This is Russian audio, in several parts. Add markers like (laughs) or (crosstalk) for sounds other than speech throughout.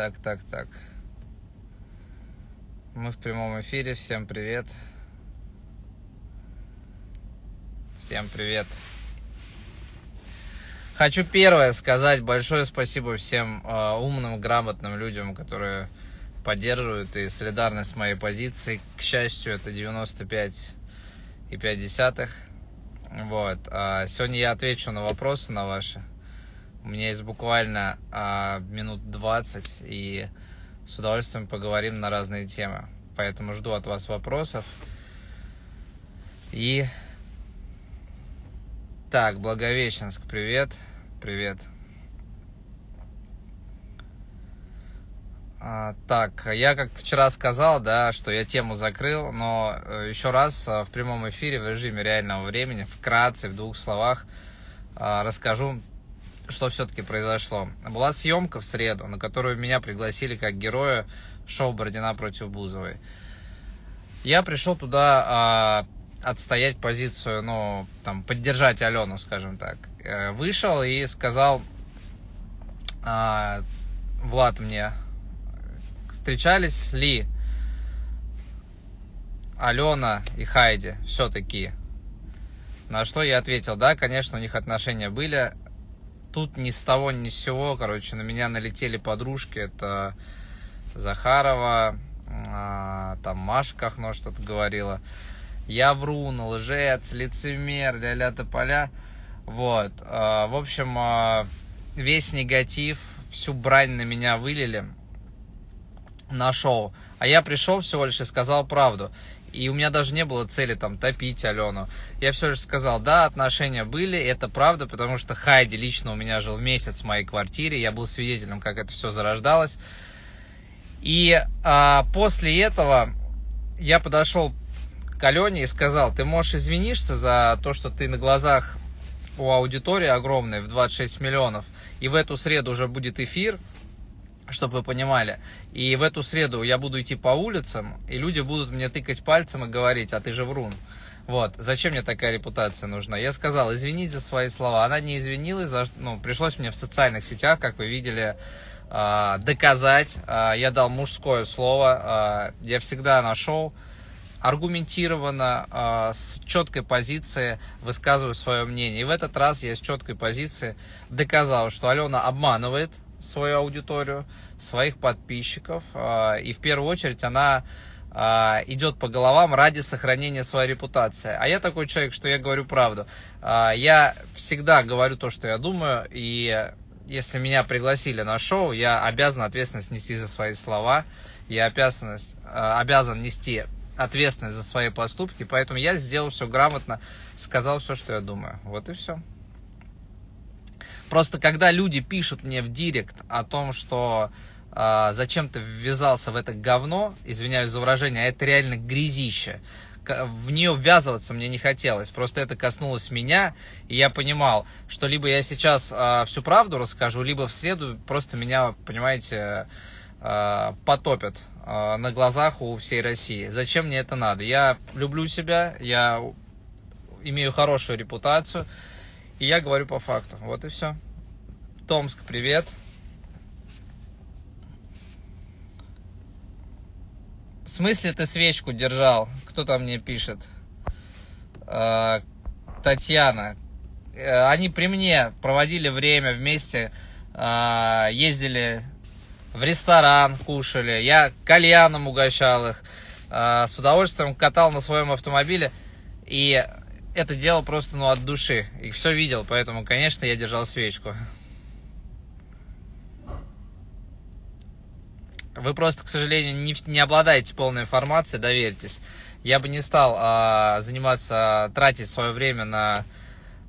так, так, так. Мы в прямом эфире. Всем привет. Всем привет. Хочу первое сказать большое спасибо всем э, умным, грамотным людям, которые поддерживают и солидарны с моей позицией. К счастью, это 95,5. Вот. А сегодня я отвечу на вопросы на ваши. У меня есть буквально а, минут 20, и с удовольствием поговорим на разные темы. Поэтому жду от вас вопросов. И так, Благовещенск, привет. Привет. А, так, я как вчера сказал, да, что я тему закрыл, но э, еще раз э, в прямом эфире в режиме реального времени, вкратце, в двух словах, э, расскажу, что все-таки произошло. Была съемка в среду, на которую меня пригласили как героя шоу Бородина против Бузовой. Я пришел туда а, отстоять позицию, ну, там, поддержать Алену, скажем так. Вышел и сказал, а, Влад мне, встречались ли Алена и Хайди все-таки? На что я ответил, да, конечно, у них отношения были. Тут ни с того, ни с сего, короче, на меня налетели подружки. Это Захарова, а, там Маша Кахно что-то говорила. Я врун, лжец, лицемер, ля-ля тополя. Вот. А, в общем, а, весь негатив, всю брань на меня вылили на шоу. А я пришел всего лишь и сказал правду. И у меня даже не было цели там топить Алену. Я все лишь сказал, да, отношения были, это правда, потому что Хайди лично у меня жил месяц в моей квартире, я был свидетелем, как это все зарождалось. И а, после этого я подошел к Алене и сказал, ты можешь извинишься за то, что ты на глазах у аудитории огромной в 26 миллионов, и в эту среду уже будет эфир, чтобы вы понимали. И в эту среду я буду идти по улицам, и люди будут мне тыкать пальцем и говорить, а ты же врун. Вот, зачем мне такая репутация нужна? Я сказал, извинить за свои слова. Она не извинилась, за, ну, пришлось мне в социальных сетях, как вы видели, э, доказать. Э, я дал мужское слово. Э, я всегда нашел аргументированно, с четкой позиции высказываю свое мнение. И в этот раз я с четкой позиции доказал, что Алена обманывает, свою аудиторию, своих подписчиков. А, и в первую очередь она а, идет по головам ради сохранения своей репутации. А я такой человек, что я говорю правду. А, я всегда говорю то, что я думаю, и если меня пригласили на шоу, я обязан ответственность нести за свои слова, я обязанность, обязан нести ответственность за свои поступки, поэтому я сделал все грамотно, сказал все, что я думаю. Вот и все. Просто когда люди пишут мне в директ о том, что э, зачем ты ввязался в это говно, извиняюсь за выражение, а это реально грязище, в нее ввязываться мне не хотелось. Просто это коснулось меня, и я понимал, что либо я сейчас э, всю правду расскажу, либо в среду просто меня, понимаете, э, потопят э, на глазах у всей России. Зачем мне это надо? Я люблю себя, я имею хорошую репутацию, и я говорю по факту. Вот и все. Томск, привет. В смысле ты свечку держал? Кто там мне пишет? Э, Татьяна. Э, они при мне проводили время вместе, э, ездили в ресторан, кушали. Я кальяном угощал их. С удовольствием катал на своем автомобиле. И это делал просто ну, от души. И все видел, поэтому, конечно, я держал свечку. Вы просто, к сожалению, не, не обладаете полной информацией, доверьтесь. Я бы не стал а, заниматься, тратить свое время на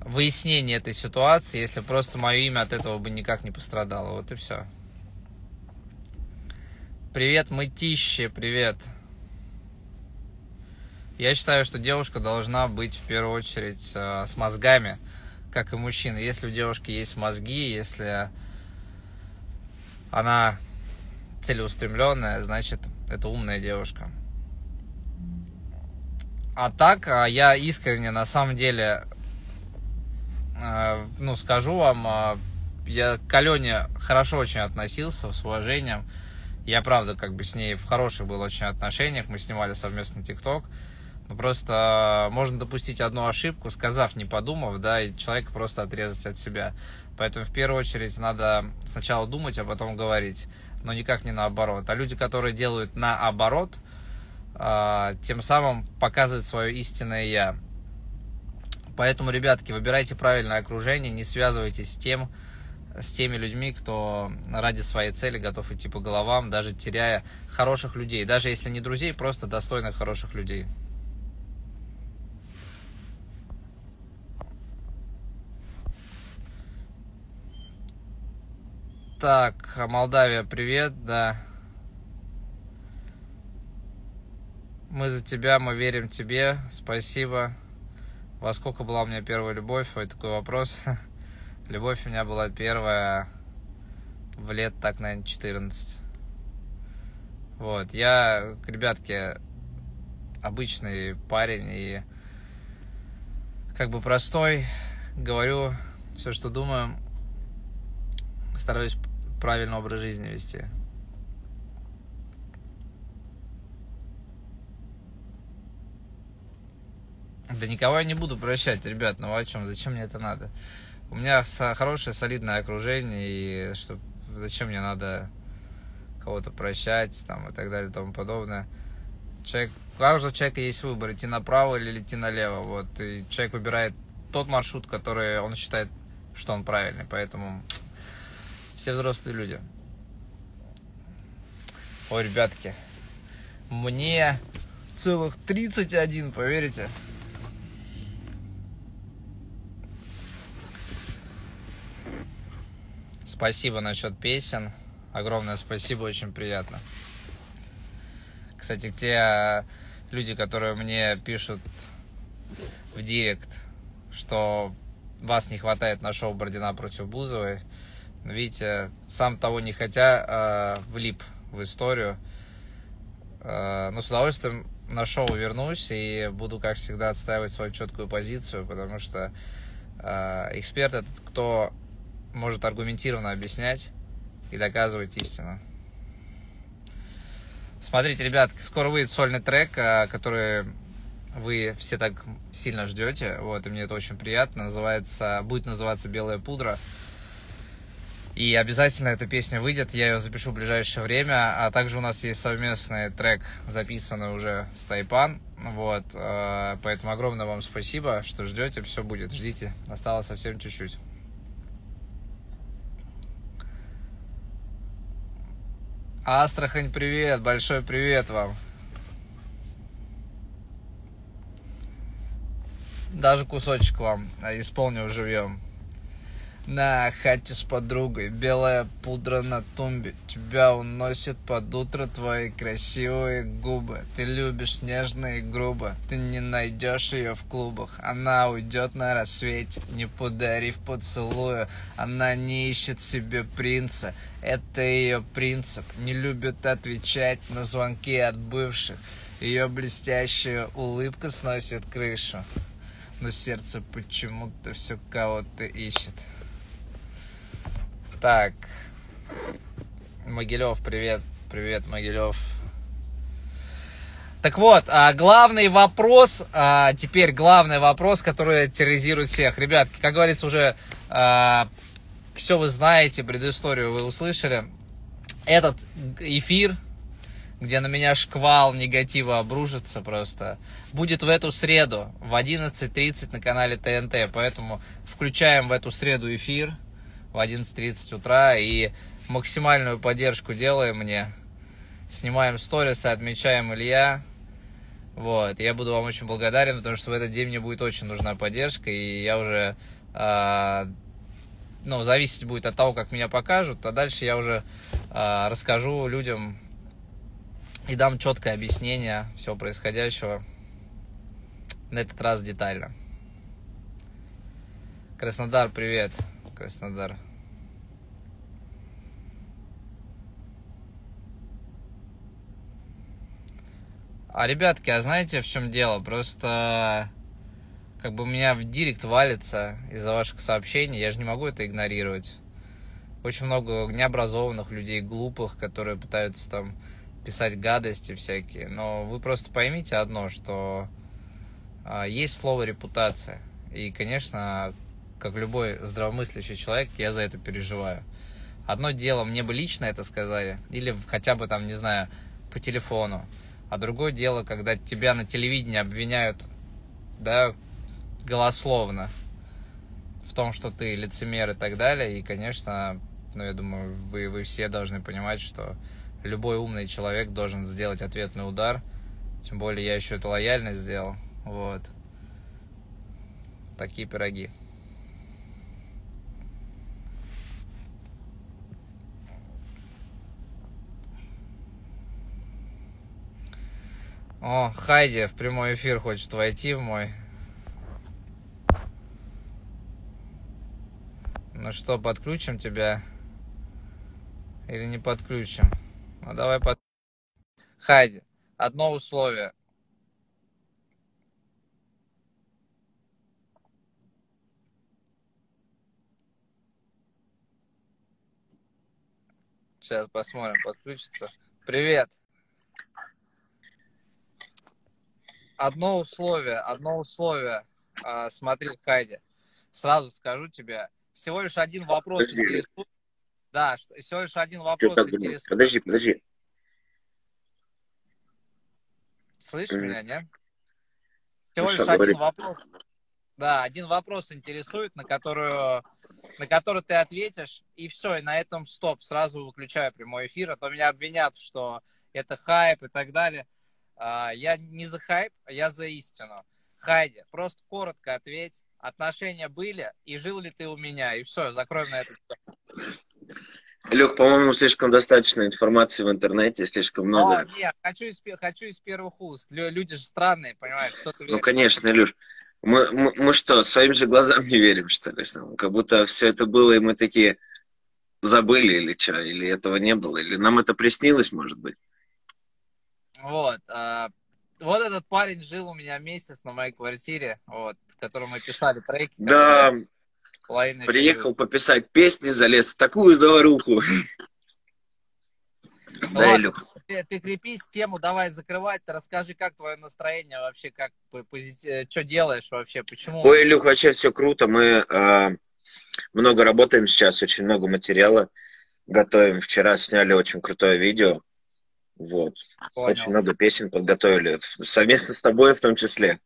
выяснение этой ситуации, если просто мое имя от этого бы никак не пострадало. Вот и все. Привет, мытище, привет. Я считаю, что девушка должна быть в первую очередь э, с мозгами, как и мужчина. Если у девушки есть мозги, если она целеустремленная, значит, это умная девушка. А так, а я искренне, на самом деле, э, ну, скажу вам, э, я к Алене хорошо очень относился, с уважением. Я, правда, как бы с ней в хороших был очень отношениях. Мы снимали совместно ТикТок. Но просто можно допустить одну ошибку, сказав, не подумав, да, и человека просто отрезать от себя. Поэтому в первую очередь надо сначала думать, а потом говорить. Но никак не наоборот. А люди, которые делают наоборот, а, тем самым показывают свое истинное я. Поэтому, ребятки, выбирайте правильное окружение, не связывайтесь с тем, с теми людьми, кто ради своей цели готов идти по головам, даже теряя хороших людей. Даже если не друзей, просто достойных хороших людей. Так, Молдавия, привет, да. Мы за тебя, мы верим тебе, спасибо. Во сколько была у меня первая любовь? Ой, такой вопрос. (laughs) Любовь у меня была первая в лет, так, наверное, 14. Вот, я, ребятки, обычный парень и как бы простой, говорю все, что думаю, стараюсь правильный образ жизни вести. Да никого я не буду прощать, ребят, ну о чем, зачем мне это надо? У меня хорошее, солидное окружение, и что, зачем мне надо кого-то прощать, там, и так далее, и тому подобное. Человек, у каждого человека есть выбор, идти направо или идти налево, вот, и человек выбирает тот маршрут, который он считает, что он правильный, поэтому все взрослые люди. Ой, ребятки, мне целых 31, поверите? Спасибо насчет песен. Огромное спасибо, очень приятно. Кстати, те люди, которые мне пишут в директ, что вас не хватает на шоу Бородина против Бузовой, видите, сам того не хотя, э, влип в историю. Э, но с удовольствием на шоу вернусь и буду, как всегда, отстаивать свою четкую позицию, потому что э, эксперт этот, кто может аргументированно объяснять и доказывать истину. Смотрите, ребят, скоро выйдет сольный трек, а, который вы все так сильно ждете. Вот, и мне это очень приятно. Называется, будет называться «Белая пудра». И обязательно эта песня выйдет, я ее запишу в ближайшее время. А также у нас есть совместный трек, записанный уже с Тайпан. Вот, а, поэтому огромное вам спасибо, что ждете, все будет, ждите. Осталось совсем чуть-чуть. Астрахань, привет, большой привет вам. Даже кусочек вам исполню живьем. На хате с подругой, белая пудра на тумбе. Тебя уносит под утро твои красивые губы. Ты любишь нежно и грубо, ты не найдешь ее в клубах. Она уйдет на рассвете, не подарив поцелуя Она не ищет себе принца, это ее принцип. Не любит отвечать на звонки от бывших. Ее блестящая улыбка сносит крышу. Но сердце почему-то все кого-то ищет. Так. Могилев, привет. Привет, Могилев. Так вот, а, главный вопрос, а, теперь главный вопрос, который терроризирует всех. Ребятки, как говорится, уже а, все вы знаете, предысторию вы услышали. Этот эфир, где на меня шквал негатива обрушится просто, будет в эту среду в 11.30 на канале ТНТ. Поэтому включаем в эту среду эфир в 11.30 утра и максимальную поддержку делаем мне. Снимаем сторисы, отмечаем Илья. Вот, я буду вам очень благодарен, потому что в этот день мне будет очень нужна поддержка, и я уже, э, ну, зависеть будет от того, как меня покажут, а дальше я уже э, расскажу людям и дам четкое объяснение всего происходящего, на этот раз детально. Краснодар, привет. Краснодар. А, ребятки, а знаете, в чем дело? Просто как бы у меня в директ валится из-за ваших сообщений, я же не могу это игнорировать. очень много необразованных людей, глупых, которые пытаются там писать гадости всякие. Но вы просто поймите одно, что а, есть слово репутация. И, конечно, как любой здравомыслящий человек, я за это переживаю. Одно дело, мне бы лично это сказали, или хотя бы там, не знаю, по телефону. А другое дело, когда тебя на телевидении обвиняют, да, голословно в том, что ты лицемер и так далее. И, конечно, ну, я думаю, вы, вы все должны понимать, что любой умный человек должен сделать ответный удар. Тем более я еще это лояльно сделал. Вот. Такие пироги. О, Хайди в прямой эфир хочет войти в мой. Ну что, подключим тебя? Или не подключим? Ну давай под... Хайди, одно условие. Сейчас посмотрим, подключится. Привет. Одно условие, одно условие. А, смотри, Хайди, сразу скажу тебе, всего лишь один вопрос подожди. интересует. Да, всего лишь один вопрос интересует. Подожди, подожди. Слышишь mm. меня, нет? Всего ну, лишь один говорит? вопрос. Да, один вопрос интересует, на которую на который ты ответишь, и все, и на этом стоп, сразу выключаю прямой эфир, а то меня обвинят, что это хайп и так далее. А, я не за хайп, а я за истину. Хайди, просто коротко ответь, отношения были, и жил ли ты у меня, и все, закроем на это. Лех, по-моему, слишком достаточно информации в интернете, слишком много. О, нет, хочу из, хочу из первых уст. Люди же странные, понимаешь? Ну, конечно, Илюш. Мы, мы, мы что, своим же глазам не верим, что ли? Как будто все это было, и мы такие забыли или что, или этого не было, или нам это приснилось, может быть. Вот. А, вот этот парень жил у меня месяц на моей квартире, вот, с которым мы писали треки. Да, приехал живут. пописать песни, залез в такую заваруху. Ну, да, Илюх ты, ты крепись, тему давай закрывать, расскажи, как твое настроение вообще, как позитив... Э, что делаешь вообще, почему? Ой, Илюх, вообще все круто, мы э, много работаем сейчас, очень много материала готовим, вчера сняли очень крутое видео, вот, Понял. очень много песен подготовили, совместно с тобой в том числе.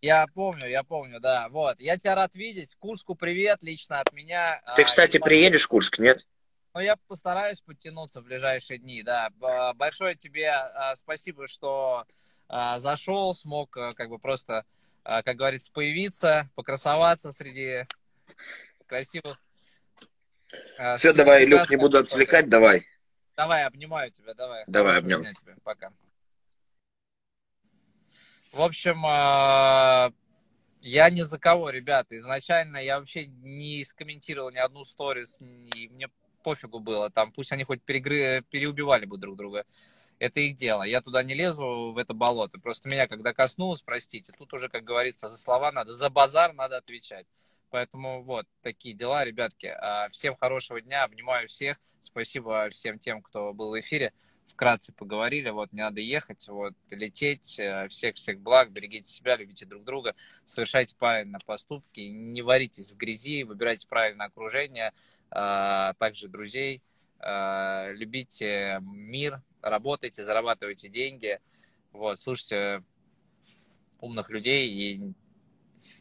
Я помню, я помню, да. Вот. Я тебя рад видеть. Курску привет лично от меня. Ты, а, кстати, приедешь в Курск, нет? Ну, я постараюсь подтянуться в ближайшие дни, да. Большое тебе а, спасибо, что а, зашел, смог как бы просто, как говорится, появиться, покрасоваться среди красивых... Все, давай, Люк, не буду отвлекать, давай. Давай, обнимаю тебя, давай. Давай, обнем. Тебя. Пока. В общем, я ни за кого, ребята. Изначально я вообще не скомментировал ни одну сторис, ни, мне пофигу было, там, пусть они хоть перегры... переубивали бы друг друга. Это их дело. Я туда не лезу, в это болото. Просто меня когда коснулось, простите, тут уже, как говорится, за слова надо, за базар надо отвечать. Поэтому вот такие дела, ребятки. А, всем хорошего дня, обнимаю всех. Спасибо всем тем, кто был в эфире. Вкратце поговорили, вот не надо ехать, вот лететь. Всех-всех благ, берегите себя, любите друг друга, совершайте правильно поступки, не варитесь в грязи, выбирайте правильное окружение, а, также друзей. А, любите мир, работайте, зарабатывайте деньги. Вот, слушайте умных людей и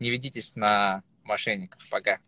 не ведитесь на мошенников. Пока.